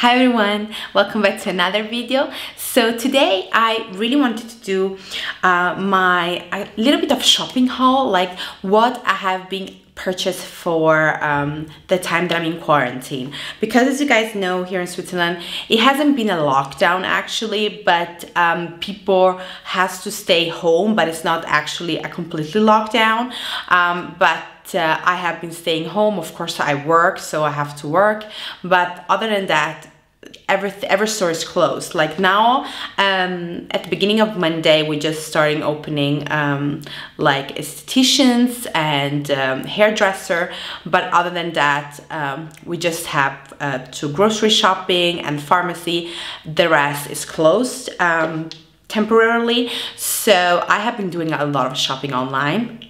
Hi everyone, welcome back to another video. So today I really wanted to do uh, my a little bit of shopping haul, like what I have been purchased for um, the time that I'm in quarantine. Because as you guys know, here in Switzerland, it hasn't been a lockdown actually, but um, people has to stay home, but it's not actually a completely lockdown. Um, but uh, I have been staying home. Of course, I work, so I have to work. But other than that, every every store is closed. Like now, um, at the beginning of Monday, we're just starting opening um, like estheticians and um, hairdresser. But other than that, um, we just have uh, to grocery shopping and pharmacy. The rest is closed um, temporarily. So I have been doing a lot of shopping online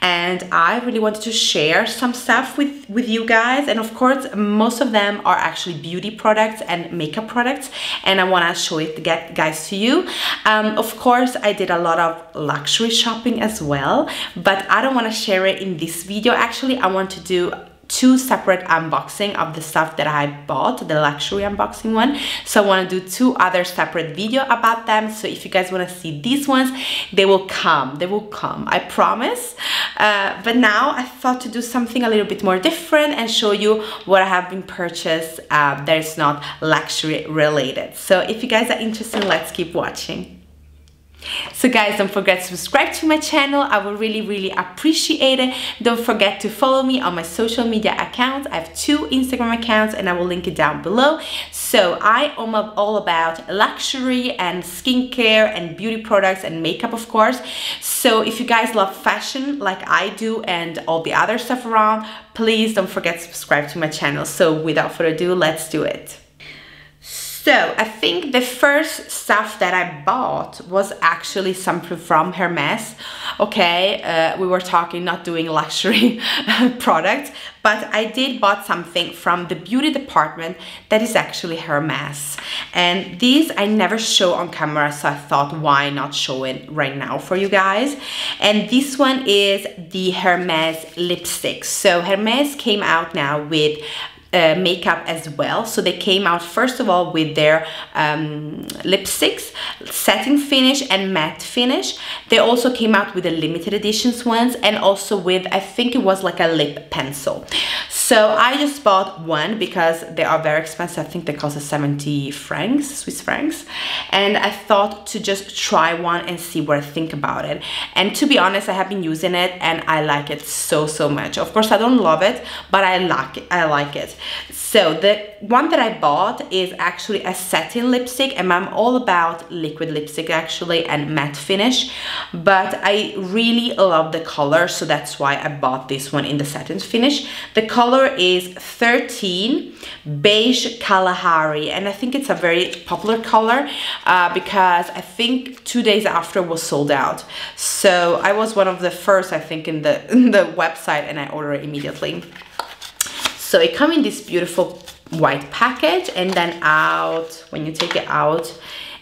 and I really wanted to share some stuff with with you guys. And of course most of them are actually beauty products and makeup products and I want to show it get guys to you. Um, of course I did a lot of luxury shopping as well but I don't want to share it in this video. Actually I want to do two separate unboxing of the stuff that I bought, the luxury unboxing one. So I want to do two other separate video about them. So if you guys want to see these ones, they will come, they will come, I promise. Uh, but now I thought to do something a little bit more different and show you what I have been purchased uh, that is not luxury related. So if you guys are interested, let's keep watching. So guys, don't forget to subscribe to my channel. I will really, really appreciate it. Don't forget to follow me on my social media accounts. I have two Instagram accounts and I will link it down below. So I am all about luxury and skincare and beauty products and makeup, of course. So if you guys love fashion like I do and all the other stuff around, please don't forget to subscribe to my channel. So without further ado, let's do it. So I think the first stuff that I bought was actually something from Hermes. Okay, uh, we were talking not doing luxury products, but I did bought something from the beauty department that is actually Hermes. And these I never show on camera, so I thought why not show it right now for you guys. And this one is the Hermes lipstick. So Hermes came out now with uh, makeup as well. So they came out first of all with their um, lipsticks, satin finish and matte finish. They also came out with the limited editions ones and also with, I think it was like a lip pencil. I just bought one because they are very expensive. I think they cost 70 francs, Swiss francs. And I thought to just try one and see what I think about it. And to be honest, I have been using it and I like it so, so much. Of course, I don't love it, but I like it. I like it. So the one that I bought is actually a satin lipstick and I'm all about liquid lipstick actually and matte finish. But I really love the color, so that's why I bought this one in the satin finish. The color is 13 beige Kalahari and I think it's a very popular color uh, because I think two days after was sold out so I was one of the first I think in the in the website and I ordered it immediately so it comes in this beautiful white package and then out when you take it out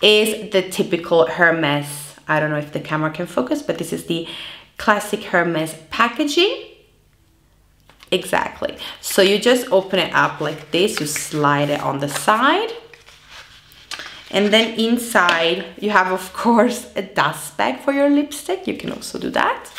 is the typical Hermes I don't know if the camera can focus but this is the classic Hermes packaging Exactly. So you just open it up like this, you slide it on the side. And then inside you have, of course, a dust bag for your lipstick. You can also do that.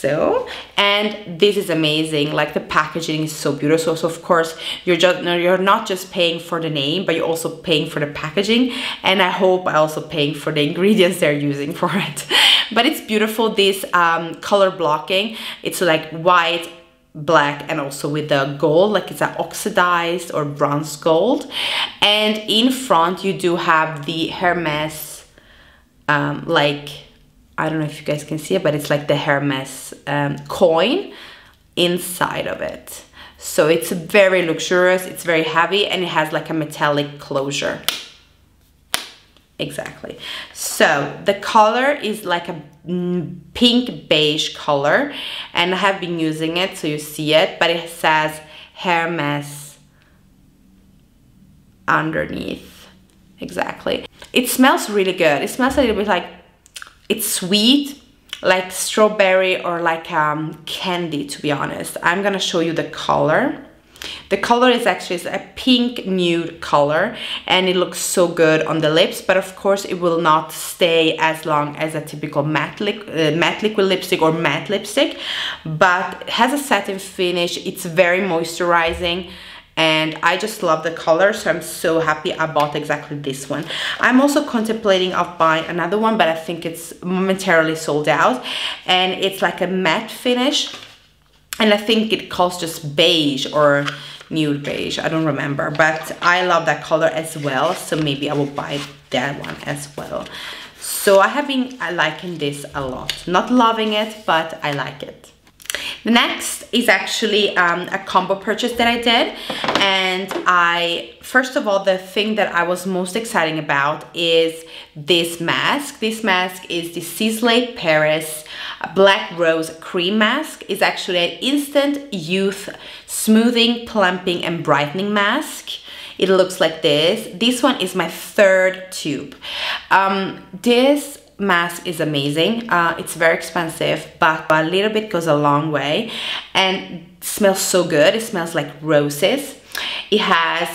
So, and this is amazing. Like the packaging is so beautiful. So of course, you're just no, you're not just paying for the name, but you're also paying for the packaging. And I hope I also paying for the ingredients they're using for it but it's beautiful this um, color blocking it's like white black and also with the gold like it's an oxidized or bronze gold and in front you do have the Hermes um, like I don't know if you guys can see it but it's like the Hermes um, coin inside of it. So it's very luxurious it's very heavy and it has like a metallic closure. Exactly. So the color is like a pink beige color and I have been using it so you see it but it says Hermes underneath. Exactly. It smells really good. It smells a little bit like it's sweet like strawberry or like um, candy to be honest. I'm gonna show you the color. The color is actually a pink nude color and it looks so good on the lips but of course it will not stay as long as a typical matte, li uh, matte liquid lipstick or matte lipstick but has a satin finish. It's very moisturizing and I just love the color so I'm so happy I bought exactly this one. I'm also contemplating of buying another one but I think it's momentarily sold out. And it's like a matte finish. And I think it calls just beige or nude beige I don't remember. But I love that color as well so maybe I will buy that one as well. So I have been liking this a lot. Not loving it but I like it the next is actually um, a combo purchase that I did. And I first of all the thing that I was most exciting about is this mask. This mask is the Sisley Paris Black Rose Cream Mask. Is actually an instant youth smoothing plumping and brightening mask. It looks like this. This one is my third tube. Um, this mask is amazing. Uh, it's very expensive, but a little bit goes a long way and smells so good. It smells like roses. It has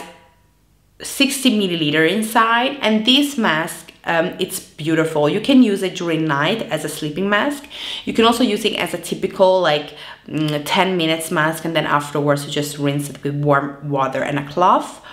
60 milliliter inside and this mask um, it's beautiful you can use it during night as a sleeping mask you can also use it as a typical like mm, 10 minutes mask and then afterwards you just rinse it with warm water and a cloth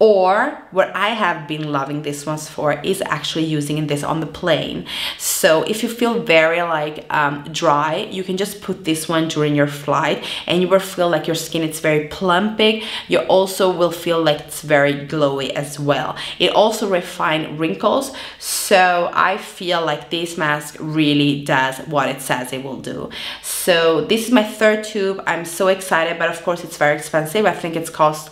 or what I have been loving this ones for is actually using this on the plane. So if you feel very like um, dry, you can just put this one during your flight and you will feel like your skin is very plumping. You also will feel like it's very glowy as well. It also refine wrinkles. So I feel like this mask really does what it says it will do. So this is my third tube. I'm so excited, but of course it's very expensive. I think it's cost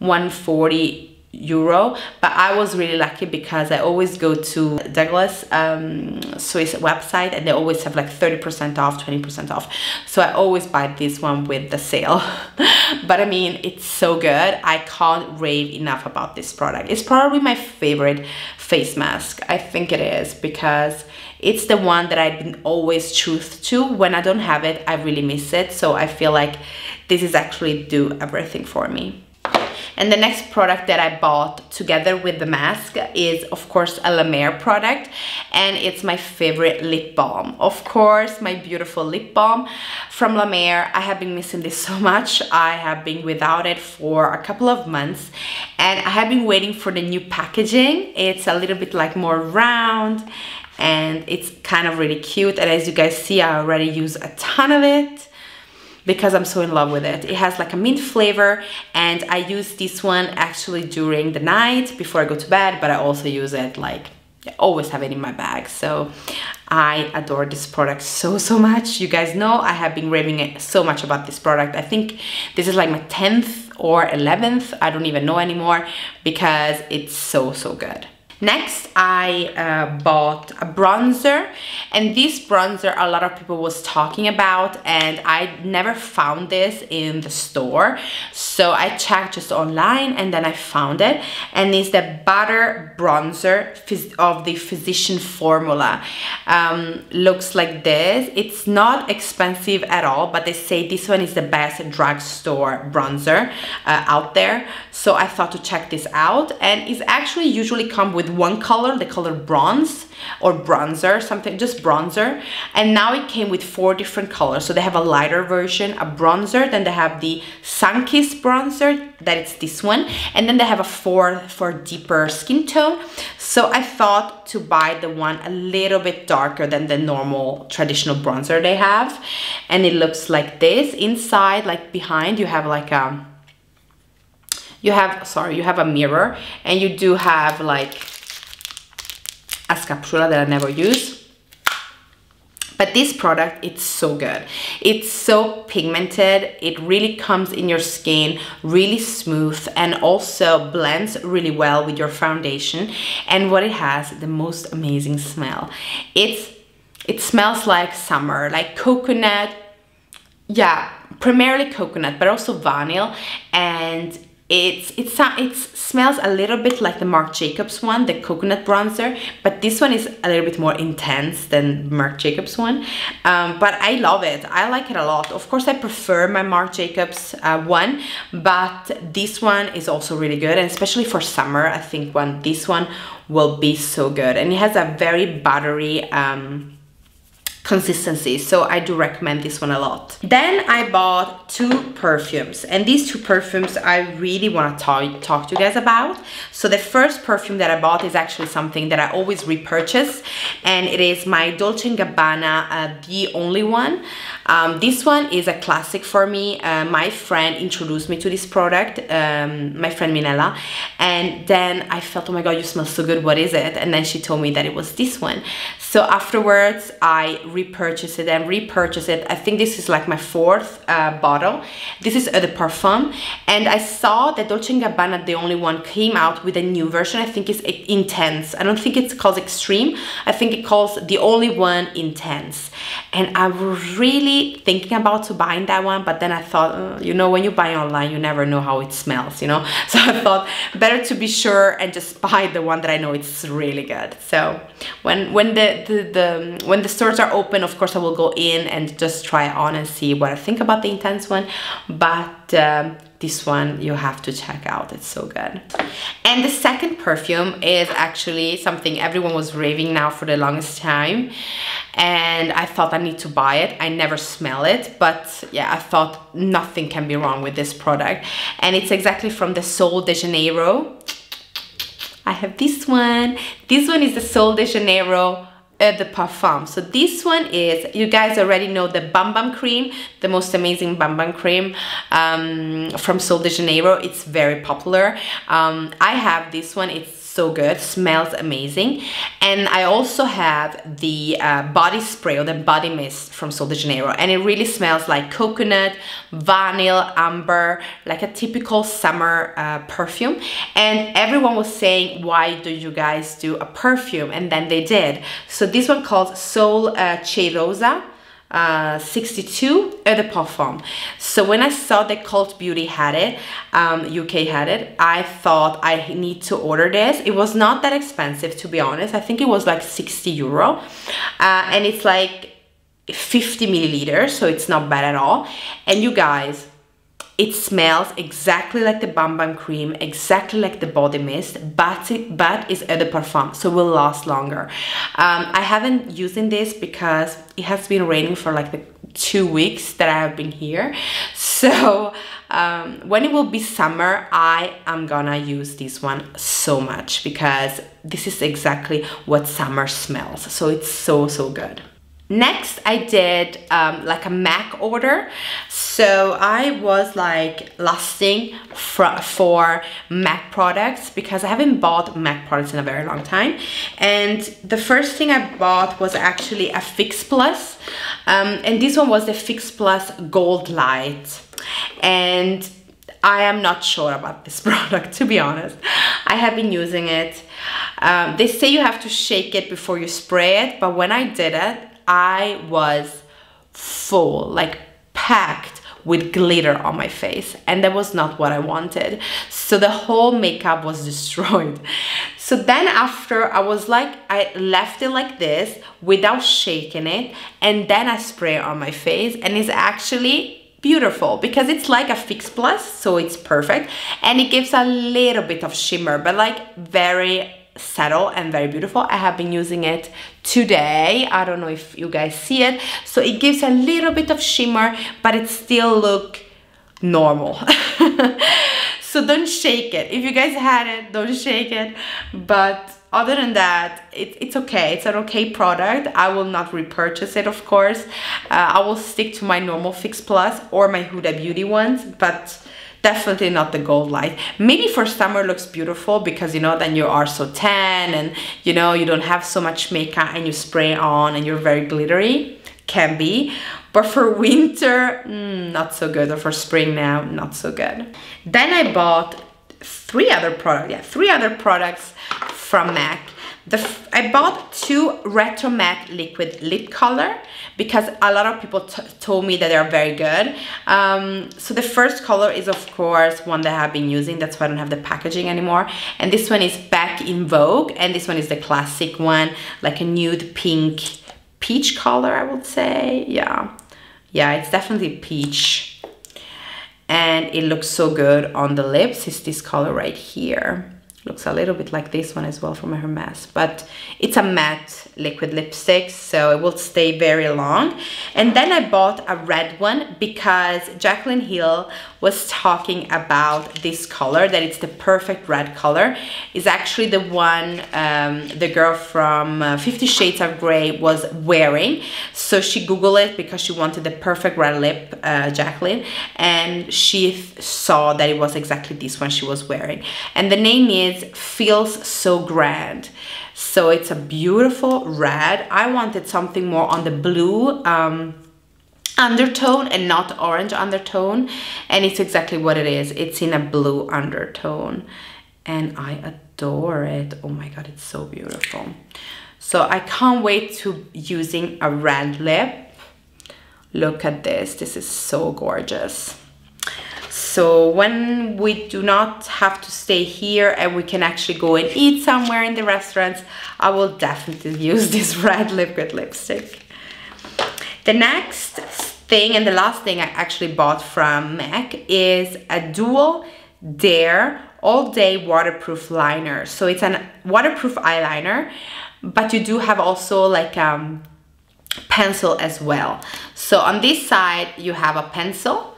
140 euro but i was really lucky because i always go to douglas um, swiss website and they always have like 30 percent off 20 percent off. So i always buy this one with the sale. But i mean it's so good. I can't rave enough about this product. It's probably my favorite face mask. I think it is because it's the one that i've been always choose to. When i don't have it i really miss it. So i feel like this is actually do everything for me and the next product that I bought together with the mask is of course a La Mer product and it's my favorite lip balm. Of course, my beautiful lip balm from La Mer. I have been missing this so much. I have been without it for a couple of months and I have been waiting for the new packaging. It's a little bit like more round and it's kind of really cute and as you guys see I already use a ton of it because I'm so in love with it. It has like a mint flavor and I use this one actually during the night before I go to bed, but I also use it like I always have it in my bag. So I adore this product so, so much. You guys know I have been raving so much about this product. I think this is like my 10th or 11th. I don't even know anymore because it's so, so good. Next, I uh, bought a bronzer and this bronzer a lot of people was talking about and I never found this in the store. So I checked just online and then I found it and it's the Butter Bronzer of the Physician Formula. Um, looks like this. It's not expensive at all, but they say this one is the best drugstore bronzer uh, out there. So I thought to check this out and it's actually usually come with one color, the color bronze or bronzer, something, just bronzer. And now it came with four different colors. So they have a lighter version, a bronzer, then they have the Sunkissed bronzer, that it's this one. And then they have a four for deeper skin tone. So I thought to buy the one a little bit darker than the normal traditional bronzer they have. And it looks like this. Inside, like behind, you have like a you have sorry you have a mirror and you do have like a that I never use. But this product it's so good. It's so pigmented. It really comes in your skin really smooth and also blends really well with your foundation. And what it has the most amazing smell. It's it smells like summer like coconut yeah primarily coconut but also vanilla and it's it's it smells a little bit like the Marc Jacobs one, the coconut bronzer, but this one is a little bit more intense than Marc Jacobs one. Um, but I love it. I like it a lot. Of course, I prefer my Marc Jacobs uh, one, but this one is also really good, and especially for summer, I think one this one will be so good. And it has a very buttery. Um, consistency so I do recommend this one a lot. Then I bought two perfumes and these two perfumes I really want to talk, talk to you guys about. So the first perfume that I bought is actually something that I always repurchase and it is my Dolce & Gabbana uh, the only one um, this one is a classic for me uh, my friend introduced me to this product um, my friend Minella and then I felt oh my god you smell so good what is it and then she told me that it was this one so afterwards I repurchase it and repurchase it. I think this is like my fourth uh, bottle. This is Eau de Parfum and I saw that Dolce & Gabbana, the only one, came out with a new version. I think it's Intense. I don't think it's called Extreme. I think it calls the only one Intense. And I was thinking about to buying that one, but then I thought, uh, you know, when you buy online, you never know how it smells, you know? So I thought better to be sure and just buy the one that I know it's really good. So when when the, the, the when the stores are open, open of course I will go in and just try on and see what I think about the intense one but um, this one you have to check out it's so good. And the second perfume is actually something everyone was raving now for the longest time and I thought I need to buy it. I never smell it but yeah I thought nothing can be wrong with this product. And it's exactly from the Sol de Janeiro. I have this one. This one is the Sol de Janeiro uh, the parfum. So this one is, you guys already know the Bum Bum cream, the most amazing Bum Bum cream um, from Sol de Janeiro. It's very popular. Um, I have this one. It's so good smells amazing. And I also have the uh, body spray or the body mist from Sol de Janeiro. And it really smells like coconut vanilla amber like a typical summer uh, perfume. And everyone was saying why do you guys do a perfume? And then they did. So this one called Sol uh, Cheirosa uh, 62 at the Parfum. So when I saw that Cult Beauty had it, um, UK had it, I thought I need to order this. It was not that expensive to be honest. I think it was like 60 euro uh, and it's like 50 milliliters, so it's not bad at all. And you guys, it smells exactly like the Bam Bam cream, exactly like the body mist, but it, but it's eau de parfum, so will last longer. Um, I haven't using this because it has been raining for like the two weeks that I have been here. So um, when it will be summer, I am gonna use this one so much because this is exactly what summer smells. So it's so, so good. Next, I did um, like a MAC order. So I was like lusting for, for MAC products because I haven't bought MAC products in a very long time. And the first thing I bought was actually a Fix Plus. Um, and this one was the Fix Plus Gold Light. And I am not sure about this product, to be honest. I have been using it. Um, they say you have to shake it before you spray it, but when I did it, I was full, like packed with glitter on my face and that was not what I wanted. So the whole makeup was destroyed. So then after I was like, I left it like this without shaking it and then I spray on my face and it's actually beautiful because it's like a fix plus so it's perfect and it gives a little bit of shimmer but like very subtle and very beautiful. I have been using it today. I don't know if you guys see it. So it gives a little bit of shimmer, but it still look normal. so don't shake it. If you guys had it, don't shake it. But other than that, it, it's okay. It's an okay product. I will not repurchase it, of course. Uh, I will stick to my normal Fix Plus or my Huda Beauty ones, but definitely not the gold light. Maybe for summer looks beautiful because you know then you are so tan and you know you don't have so much makeup and you spray on and you're very glittery. Can be. But for winter mm, not so good. Or for spring now not so good. Then i bought three other products yeah three other products from mac the I bought two Retro Matte Liquid Lip Color because a lot of people told me that they're very good. Um, so the first color is of course one that I've been using, that's why I don't have the packaging anymore. And this one is Back in Vogue and this one is the classic one, like a nude pink peach color I would say, yeah. Yeah, it's definitely peach. And it looks so good on the lips, it's this color right here looks a little bit like this one as well from Hermes but it's a matte liquid lipstick so it will stay very long. And then I bought a red one because Jaclyn Hill was talking about this color that it's the perfect red color. Is actually the one um, the girl from uh, 50 Shades of Grey was wearing. So she googled it because she wanted the perfect red lip uh, Jaclyn and she saw that it was exactly this one she was wearing. And the name is is feels so grand. So it's a beautiful red. I wanted something more on the blue um, undertone and not orange undertone. And it's exactly what it is. It's in a blue undertone. And i adore it. Oh my god it's so beautiful. So i can't wait to using a red lip. Look at this. This is so gorgeous so when we do not have to stay here and we can actually go and eat somewhere in the restaurants, I will definitely use this red liquid lipstick. The next thing and the last thing I actually bought from MAC is a dual Dare all day waterproof liner. So it's a waterproof eyeliner, but you do have also like um pencil as well. So on this side, you have a pencil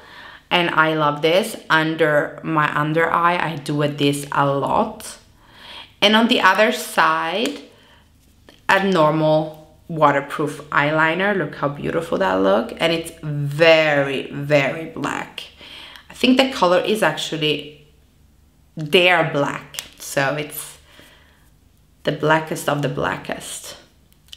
and I love this. Under my under eye I do this a lot. And on the other side a normal waterproof eyeliner. Look how beautiful that look. And it's very very black. I think the color is actually Dare black. So it's the blackest of the blackest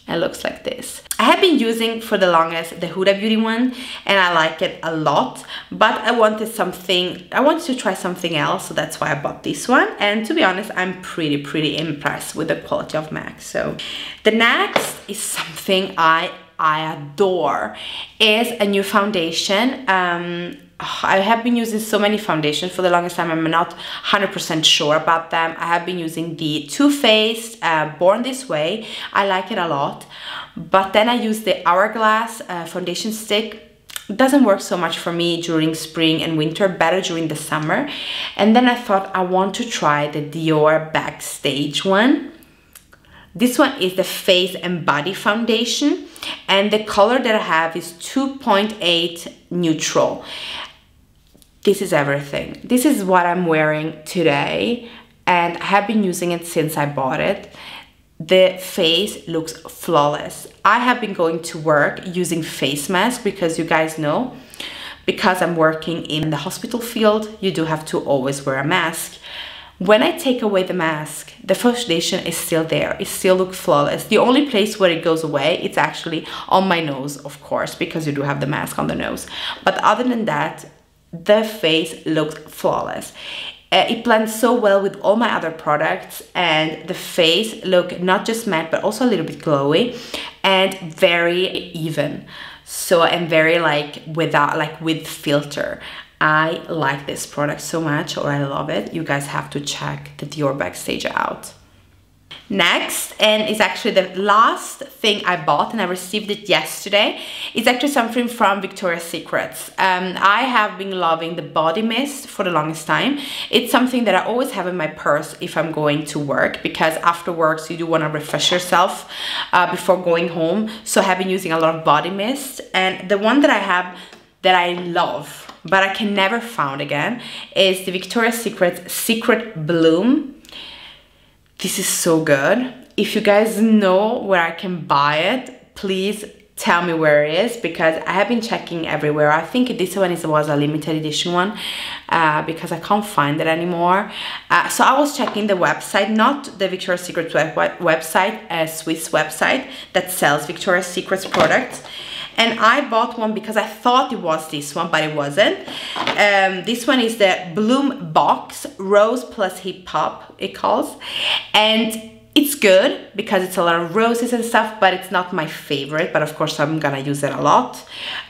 it looks like this. I have been using for the longest the Huda Beauty one and I like it a lot but I wanted something, I wanted to try something else so that's why I bought this one and to be honest I'm pretty pretty impressed with the quality of MAC. So the next is something I I adore is a new foundation um, I have been using so many foundations for the longest time. I'm not 100% sure about them. I have been using the Too Faced uh, Born This Way. I like it a lot. But then I use the Hourglass uh, foundation stick it doesn't work so much for me during spring and winter, better during the summer. And then I thought I want to try the Dior Backstage one. This one is the Face and Body Foundation and the color that I have is 2.8 neutral this is everything. This is what I'm wearing today and I have been using it since I bought it. The face looks flawless. I have been going to work using face mask because you guys know because I'm working in the hospital field, you do have to always wear a mask. When I take away the mask, the foundation is still there. It still looks flawless. The only place where it goes away, it's actually on my nose, of course, because you do have the mask on the nose. But other than that, the face looks flawless. Uh, it blends so well with all my other products and the face look not just matte but also a little bit glowy and very even so I'm very like without like with filter I like this product so much or I love it you guys have to check the Dior Backstage out Next, and it's actually the last thing I bought and I received it yesterday, is actually something from Victoria's Secrets. Um, I have been loving the body mist for the longest time. It's something that I always have in my purse if I'm going to work because after work you do want to refresh yourself uh, before going home. So I have been using a lot of body mist and the one that I have that I love but I can never find again is the Victoria's Secret Secret Bloom this is so good. If you guys know where I can buy it, please tell me where it is because I have been checking everywhere. I think this one is, was a limited edition one uh, because I can't find it anymore. Uh, so I was checking the website, not the Victoria's Secret web website, a Swiss website that sells Victoria's Secret products and I bought one because I thought it was this one but it wasn't um, this one is the Bloom Box Rose plus Hip Hop it calls and it's good because it's a lot of roses and stuff, but it's not my favorite. But of course, I'm gonna use it a lot.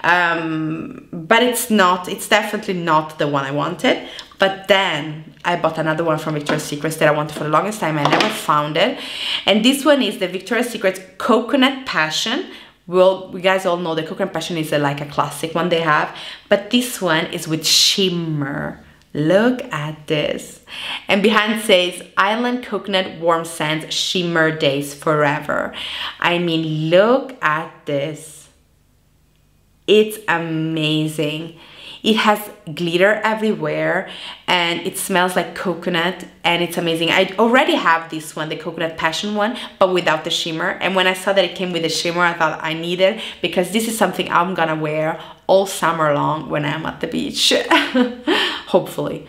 Um, but it's not, it's definitely not the one I wanted. But then I bought another one from Victoria's Secret that I wanted for the longest time. I never found it. And this one is the Victoria's Secret Coconut Passion. Well, you guys all know the Coconut Passion is a, like a classic one they have. But this one is with shimmer. Look at this. And behind says Island Coconut Warm Scents Shimmer Days Forever. I mean, look at this. It's amazing. It has glitter everywhere and it smells like coconut and it's amazing. I already have this one, the Coconut Passion one, but without the shimmer. And when I saw that it came with the shimmer, I thought I need it because this is something I'm gonna wear all summer long when I'm at the beach. hopefully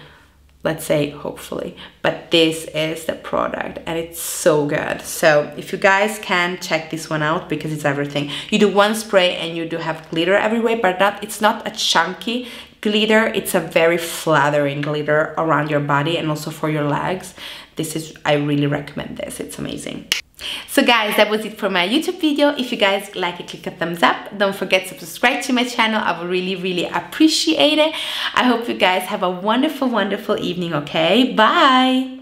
let's say hopefully. But this is the product and it's so good. So if you guys can check this one out because it's everything. You do one spray and you do have glitter everywhere but not it's not a chunky glitter. It's a very flattering glitter around your body and also for your legs. This is i really recommend this. It's amazing so guys, that was it for my YouTube video. If you guys like it, click a thumbs up. Don't forget to subscribe to my channel. I would really, really appreciate it. I hope you guys have a wonderful, wonderful evening, okay? Bye!